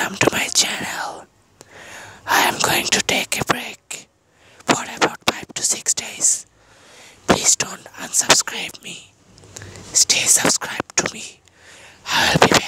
welcome to my channel. I am going to take a break for about 5 to 6 days. Please don't unsubscribe me. Stay subscribed to me. I will be